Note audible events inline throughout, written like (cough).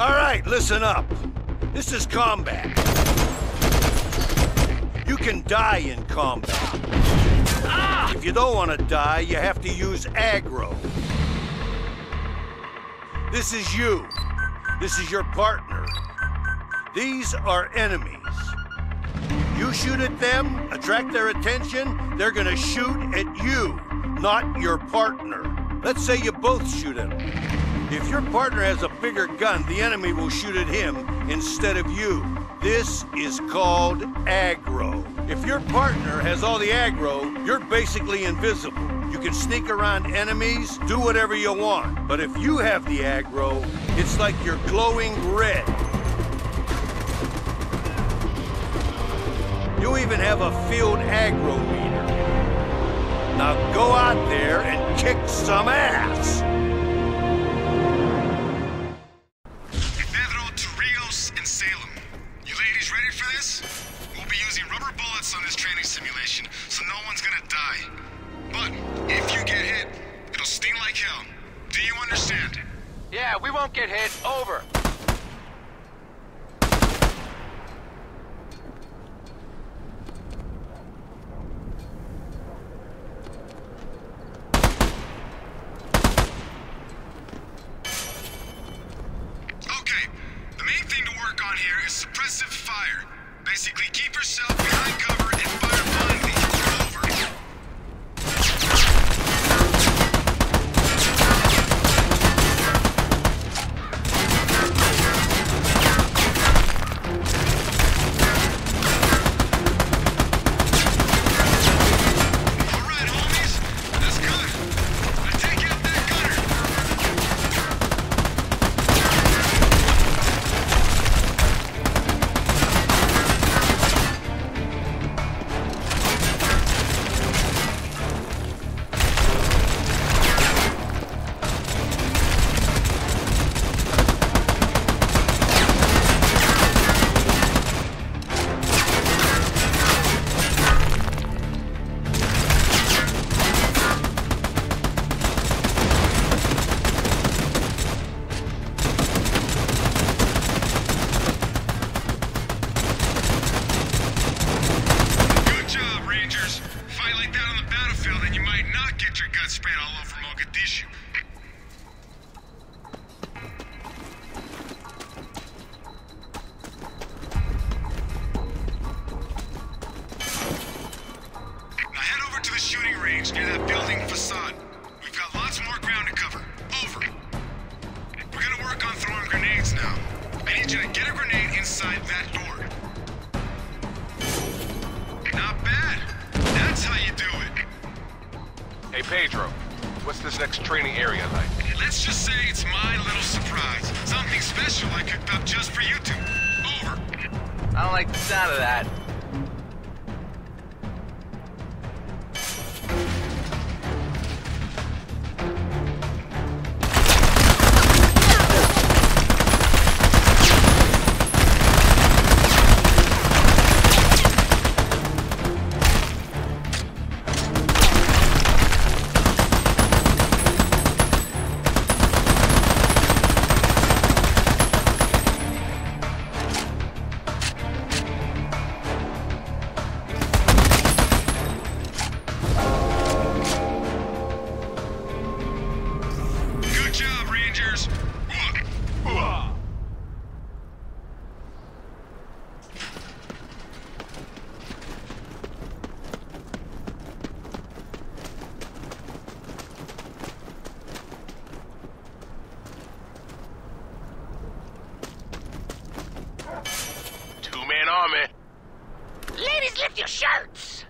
All right, listen up. This is combat. You can die in combat. Ah! If you don't want to die, you have to use aggro. This is you. This is your partner. These are enemies. You shoot at them, attract their attention, they're gonna shoot at you, not your partner. Let's say you both shoot at them. If your partner has a bigger gun, the enemy will shoot at him instead of you. This is called aggro. If your partner has all the aggro, you're basically invisible. You can sneak around enemies, do whatever you want. But if you have the aggro, it's like you're glowing red. You even have a field aggro meter. Now go out there and kick some ass! Your shirts!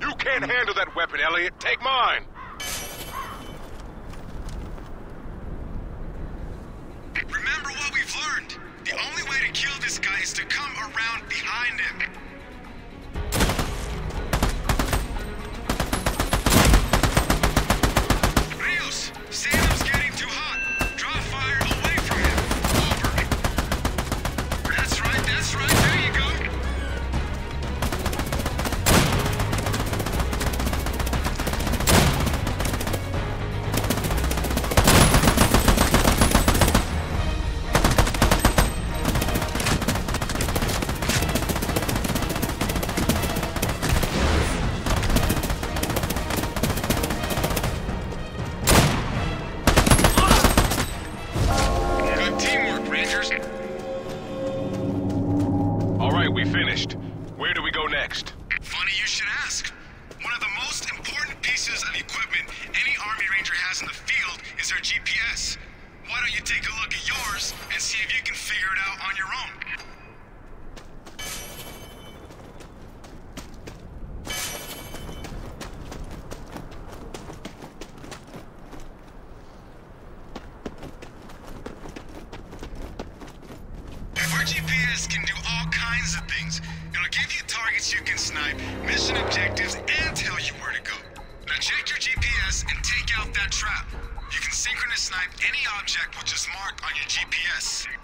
You can't handle that weapon, Elliot. Take mine. Yours and see if you can figure it out on your own? GPS can do all kinds of things. It'll give you targets you can snipe, mission objectives, and tell you snipe any object which is marked on your GPS.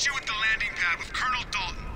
Meet you at the landing pad with Colonel Dalton.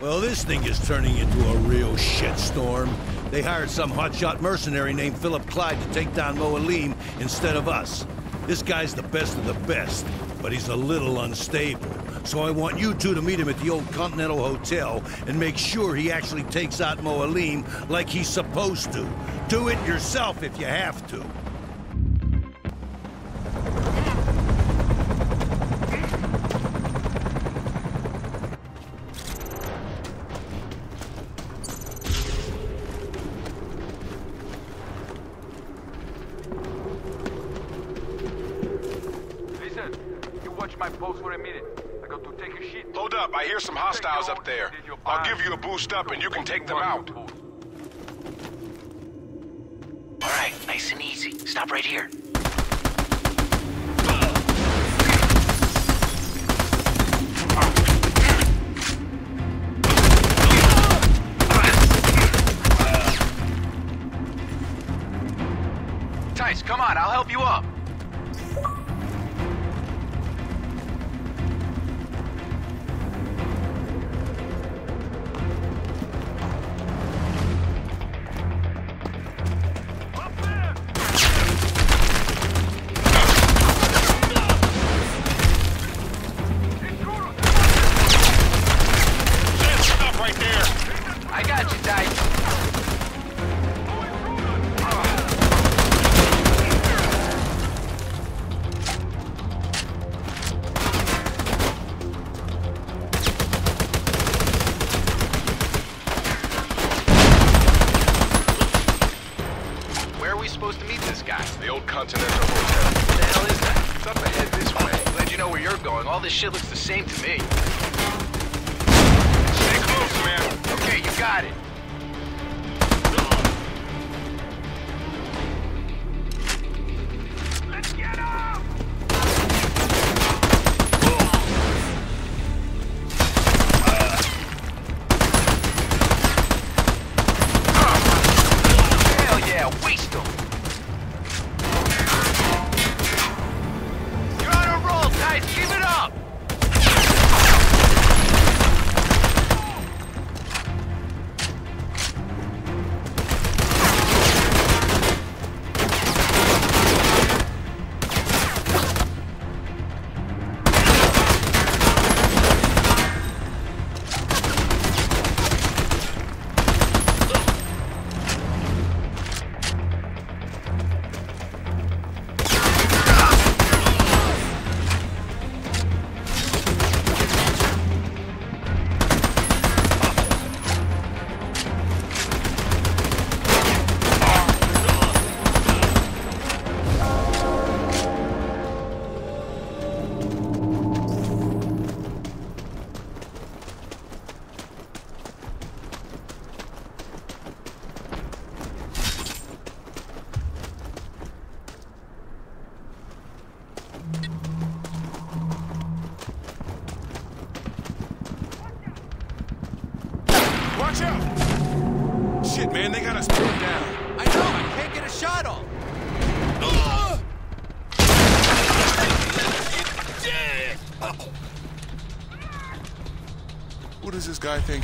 Well, this thing is turning into a real shitstorm. They hired some hotshot mercenary named Philip Clyde to take down Moalim instead of us. This guy's the best of the best, but he's a little unstable. So I want you two to meet him at the old Continental Hotel and make sure he actually takes out Moalim like he's supposed to. Do it yourself if you have to. Listen, you watch my post for a minute. Hold up, I hear some hostiles up there. I'll give you a boost up and you can take them out. All right, nice and easy. Stop right here.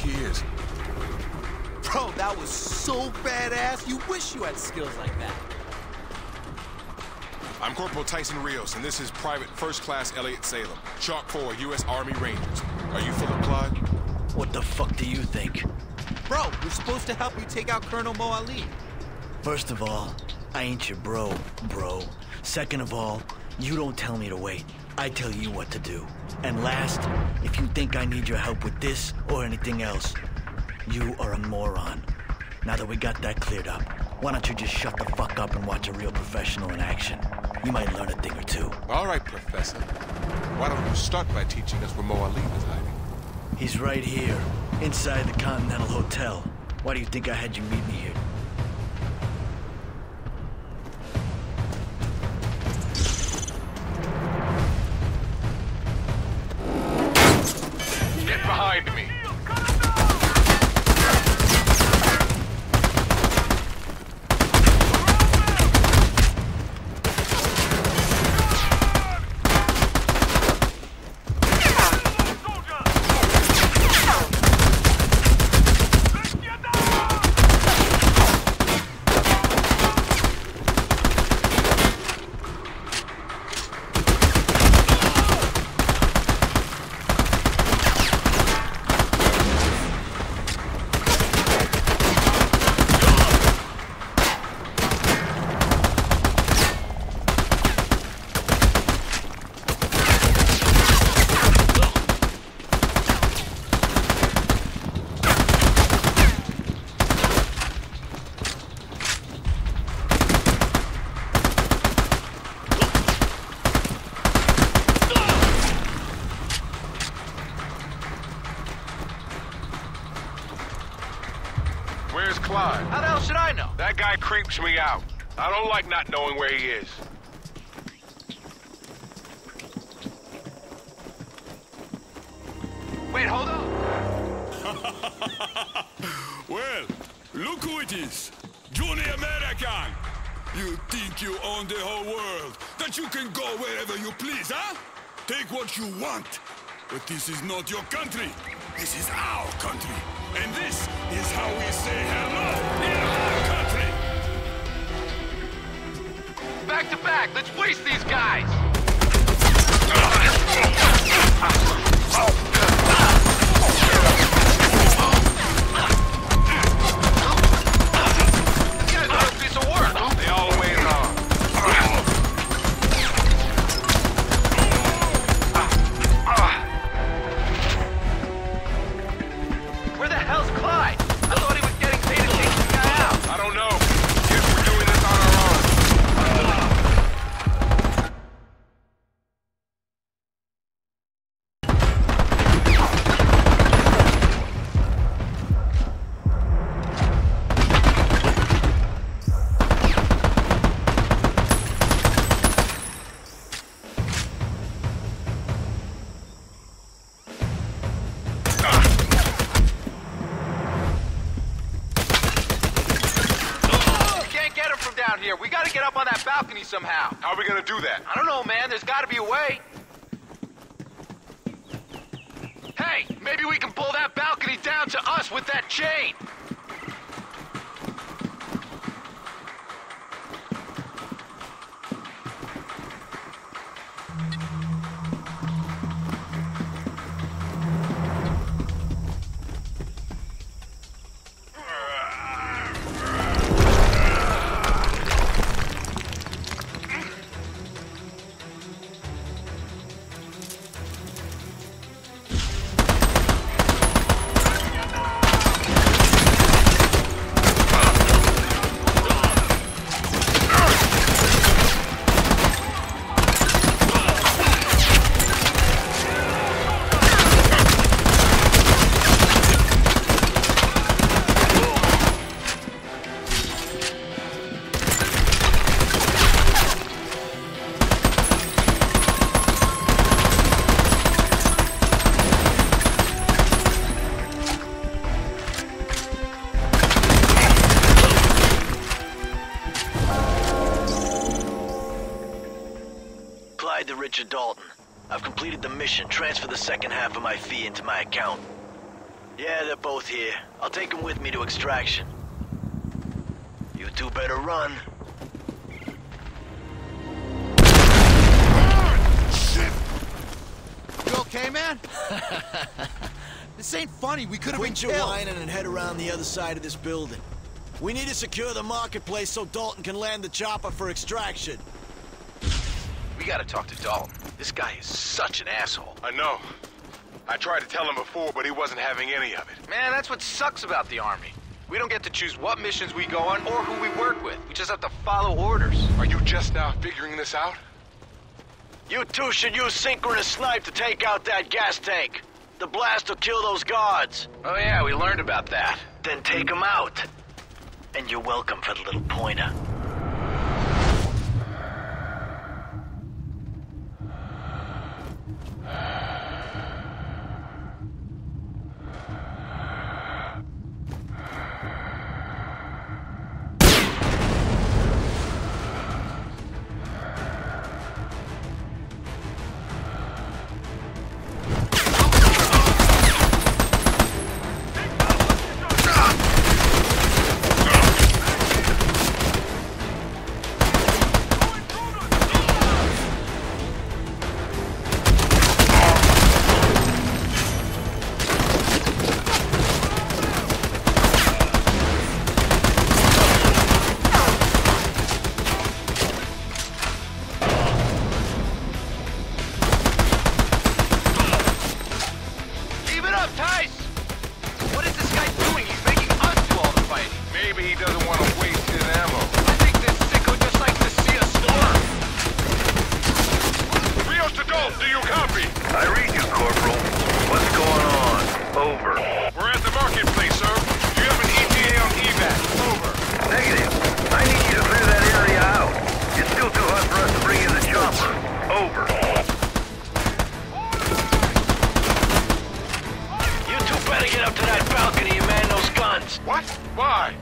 Guy think he is? Bro, that was so badass. You wish you had skills like that. I'm Corporal Tyson Rios, and this is Private First Class Elliot Salem, Chalk 4, U.S. Army Rangers. Are you Philip Clyde? What the fuck do you think? Bro, we're supposed to help you take out Colonel Mo Ali. First of all, I ain't your bro, bro. Second of all, you don't tell me to wait. I tell you what to do. And last, if you think I need your help with this or anything else, you are a moron. Now that we got that cleared up, why don't you just shut the fuck up and watch a real professional in action? You might learn a thing or two. All right, Professor. Why don't you start by teaching us where Mo Ali is hiding? He's right here, inside the Continental Hotel. Why do you think I had you meet me here? Where's How the hell should I know? That guy creeps me out. I don't like not knowing where he is. Wait, hold up. (laughs) Well, look who it is. Johnny American. You think you own the whole world, that you can go wherever you please, huh? Take what you want. But this is not your country. This is our country. And this is how we say hello in our country. Back to back. Let's waste these guys. (laughs) Oh, somehow. How are we gonna do that? I don't know, man. There's gotta be a way. Hey, maybe we can pull that balcony down to us with that chain. Extraction. You two better run. You okay, man? (laughs) this ain't funny. We could have been Quit your killed. whining and head around the other side of this building. We need to secure the marketplace so Dalton can land the chopper for extraction. We gotta talk to Dalton. This guy is such an asshole. I know. I tried to tell him before, but he wasn't having any of it. Man, that's what sucks about the Army. We don't get to choose what missions we go on or who we work with. We just have to follow orders. Are you just now figuring this out? You two should use synchronous snipe to take out that gas tank. The blast will kill those guards. Oh yeah, we learned about that. Then take them out. And you're welcome for the little pointer.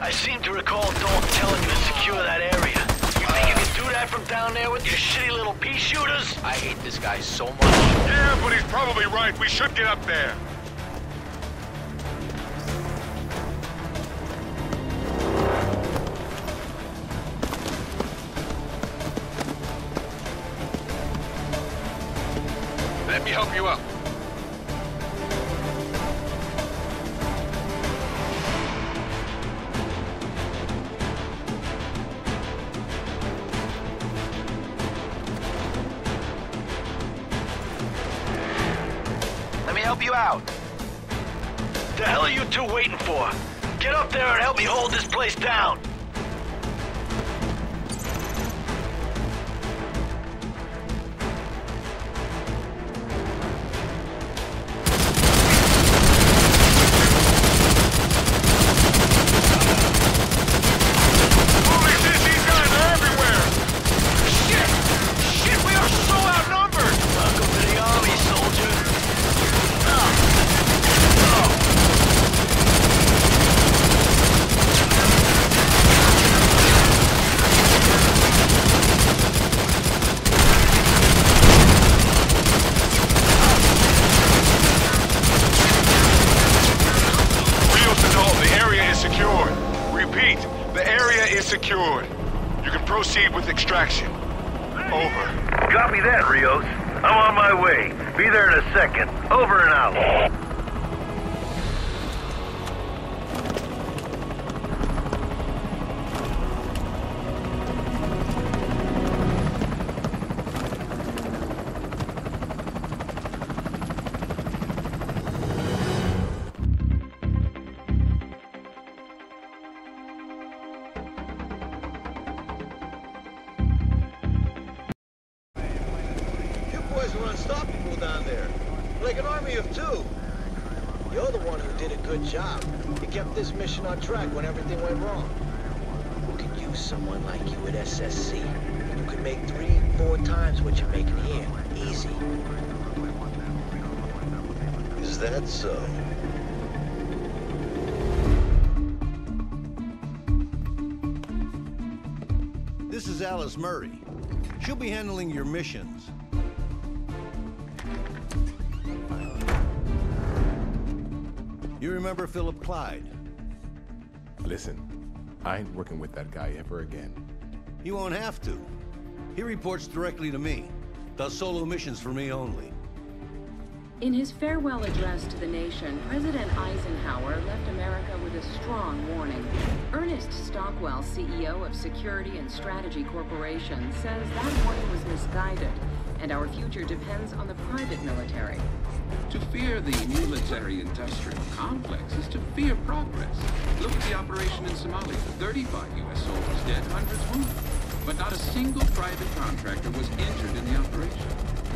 I seem to recall Dalton telling you to secure that area. You think you can do that from down there with your shitty little pea shooters? I hate this guy so much. Yeah, but he's probably right. We should get up there. Help you out. The hell are you two waiting for? Get up there and help me hold this place down. Secured. You can proceed with extraction. Over. Copy that, Rios. I'm on my way. Be there in a second. Over and out. Wrong. We could use someone like you at SSC. You could make three, four times what you're making here. Easy. Is that so? This is Alice Murray. She'll be handling your missions. You remember Philip Clyde? Listen, I ain't working with that guy ever again. You won't have to. He reports directly to me. Does solo missions for me only. In his farewell address to the nation, President Eisenhower left America with a strong warning. Ernest Stockwell, CEO of Security and Strategy Corporation, says that warning was misguided, and our future depends on the private military. To fear the military-industrial complex is to fear progress. Look at the operation in Somalia. 35 U.S. soldiers dead, hundreds wounded. But not a single private contractor was injured in the operation.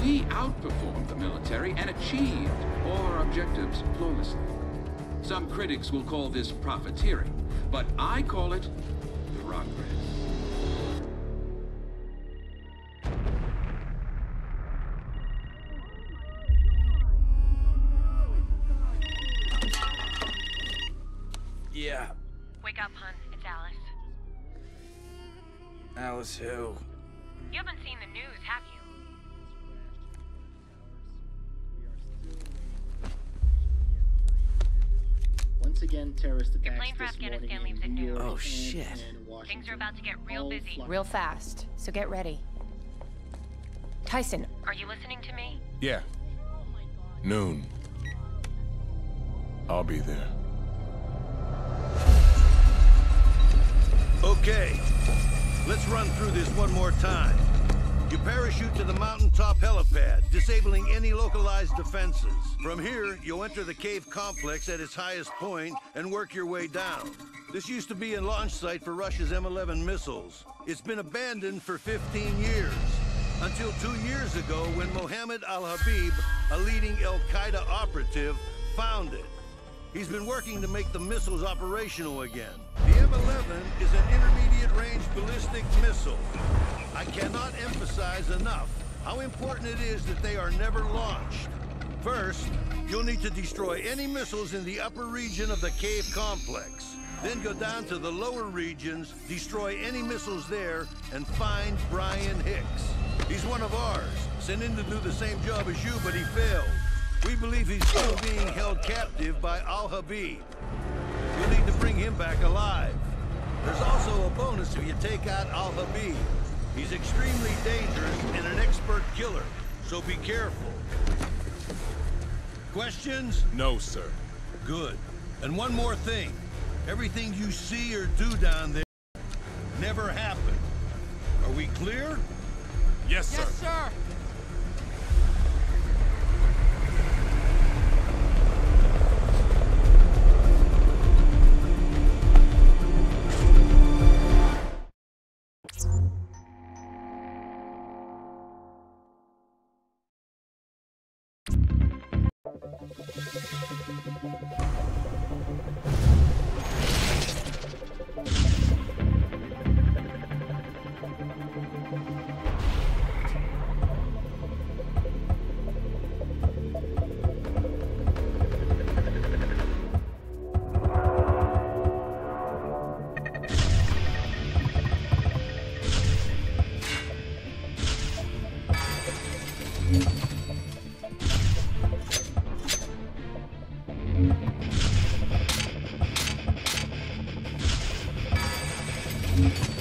We outperformed the military and achieved all our objectives flawlessly. Some critics will call this profiteering, but I call it progress. Alice who? You haven't seen the news, have you? Once again, terrorist Your attacks plane for this Afghanistan morning leaves in at New noon. York Oh, shit. and Things are about to get real busy. Real fast, so get ready. Tyson, Are you listening to me? Yeah. Noon. I'll be there. Okay, let's run through this one more time. You parachute to the mountaintop helipad, disabling any localized defenses. From here, you'll enter the cave complex at its highest point and work your way down. This used to be a launch site for Russia's M11 missiles. It's been abandoned for 15 years. Until two years ago when Mohammed al-Habib, a leading al-Qaeda operative, found it. He's been working to make the missiles operational again. The M11 is an intermediate range ballistic missile. I cannot emphasize enough how important it is that they are never launched. First, you'll need to destroy any missiles in the upper region of the cave complex. Then go down to the lower regions, destroy any missiles there, and find Brian Hicks. He's one of ours, sent in to do the same job as you, but he failed. We believe he's still being held captive by Al-Habib. You'll need to bring him back alive. There's also a bonus if you take out Al-Habib. He's extremely dangerous and an expert killer, so be careful. Questions? No, sir. Good. And one more thing. Everything you see or do down there never happened. Are we clear? Yes, sir. Yes, sir. You.